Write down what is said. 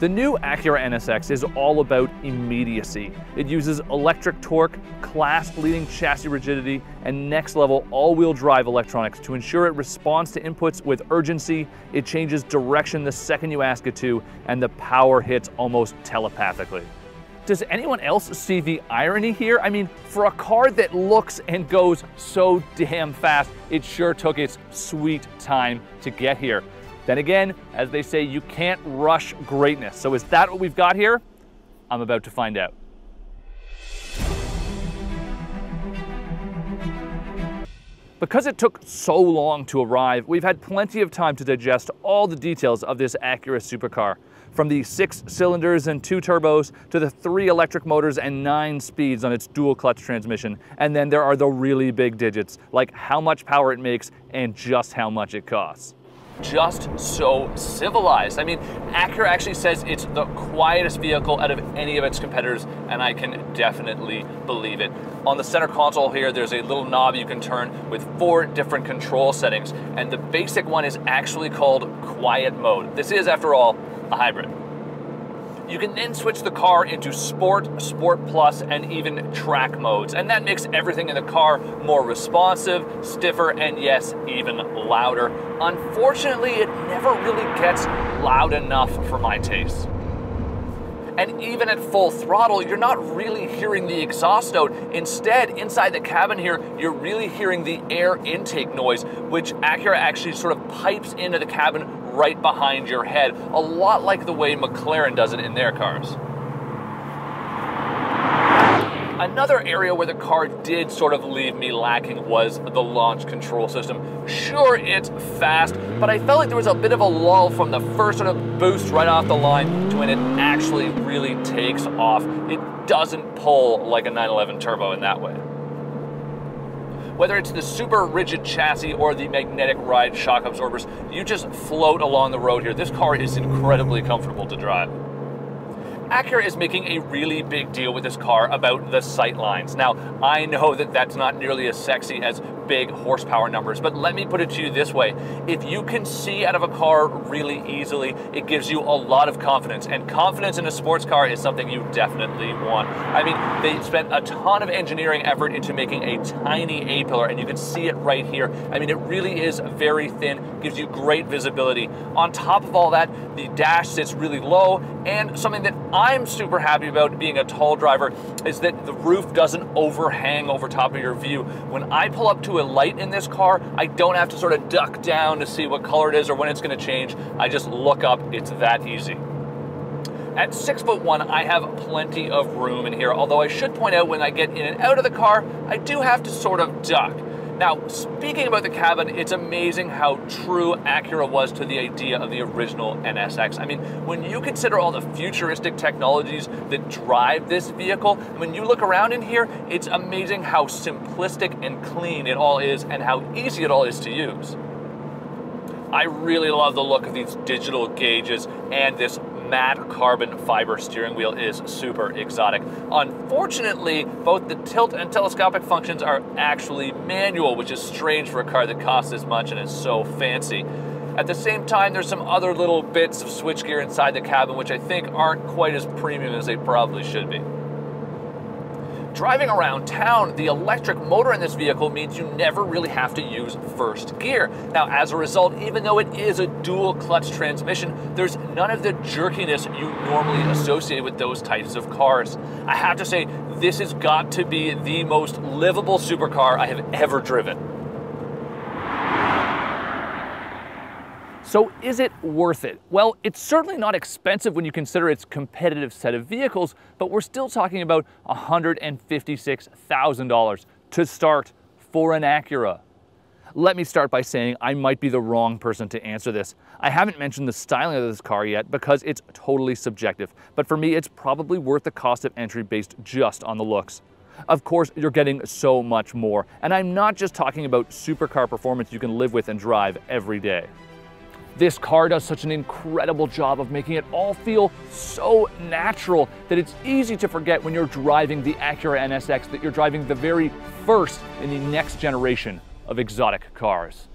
The new Acura NSX is all about immediacy. It uses electric torque, class-leading chassis rigidity, and next-level all-wheel drive electronics to ensure it responds to inputs with urgency, it changes direction the second you ask it to, and the power hits almost telepathically. Does anyone else see the irony here? I mean, for a car that looks and goes so damn fast, it sure took its sweet time to get here. Then again, as they say, you can't rush greatness. So is that what we've got here? I'm about to find out. Because it took so long to arrive, we've had plenty of time to digest all the details of this Acura supercar. From the six cylinders and two turbos to the three electric motors and nine speeds on its dual clutch transmission. And then there are the really big digits, like how much power it makes and just how much it costs just so civilized. I mean, Acura actually says it's the quietest vehicle out of any of its competitors, and I can definitely believe it. On the center console here, there's a little knob you can turn with four different control settings, and the basic one is actually called quiet mode. This is, after all, a hybrid. You can then switch the car into Sport, Sport Plus, and even track modes, and that makes everything in the car more responsive, stiffer, and yes, even louder. Unfortunately, it never really gets loud enough for my taste. And even at full throttle, you're not really hearing the exhaust note. Instead, inside the cabin here, you're really hearing the air intake noise, which Acura actually sort of pipes into the cabin right behind your head, a lot like the way McLaren does it in their cars. Another area where the car did sort of leave me lacking was the launch control system. Sure, it's fast, but I felt like there was a bit of a lull from the first sort of boost right off the line to when it actually really takes off. It doesn't pull like a 911 turbo in that way. Whether it's the super rigid chassis or the magnetic ride shock absorbers, you just float along the road here. This car is incredibly comfortable to drive. Acura is making a really big deal with this car about the sight lines. Now, I know that that's not nearly as sexy as big horsepower numbers, but let me put it to you this way. If you can see out of a car really easily, it gives you a lot of confidence, and confidence in a sports car is something you definitely want. I mean, they spent a ton of engineering effort into making a tiny A-pillar, and you can see it right here. I mean, it really is very thin, gives you great visibility. On top of all that, the dash sits really low, and something that I'm super happy about being a tall driver is that the roof doesn't overhang over top of your view. When I pull up a light in this car, I don't have to sort of duck down to see what color it is or when it's gonna change. I just look up, it's that easy. At six foot one, I have plenty of room in here, although I should point out when I get in and out of the car, I do have to sort of duck. Now, speaking about the cabin, it's amazing how true Acura was to the idea of the original NSX. I mean, when you consider all the futuristic technologies that drive this vehicle, when you look around in here, it's amazing how simplistic and clean it all is and how easy it all is to use. I really love the look of these digital gauges and this matte carbon fiber steering wheel is super exotic. Unfortunately, both the tilt and telescopic functions are actually manual, which is strange for a car that costs as much and is so fancy. At the same time, there's some other little bits of switchgear inside the cabin, which I think aren't quite as premium as they probably should be. Driving around town, the electric motor in this vehicle means you never really have to use first gear. Now, as a result, even though it is a dual clutch transmission, there's none of the jerkiness you normally associate with those types of cars. I have to say, this has got to be the most livable supercar I have ever driven. So is it worth it? Well, it's certainly not expensive when you consider its competitive set of vehicles, but we're still talking about $156,000 to start for an Acura. Let me start by saying I might be the wrong person to answer this. I haven't mentioned the styling of this car yet because it's totally subjective, but for me it's probably worth the cost of entry based just on the looks. Of course, you're getting so much more, and I'm not just talking about supercar performance you can live with and drive every day. This car does such an incredible job of making it all feel so natural that it's easy to forget when you're driving the Acura NSX that you're driving the very first in the next generation of exotic cars.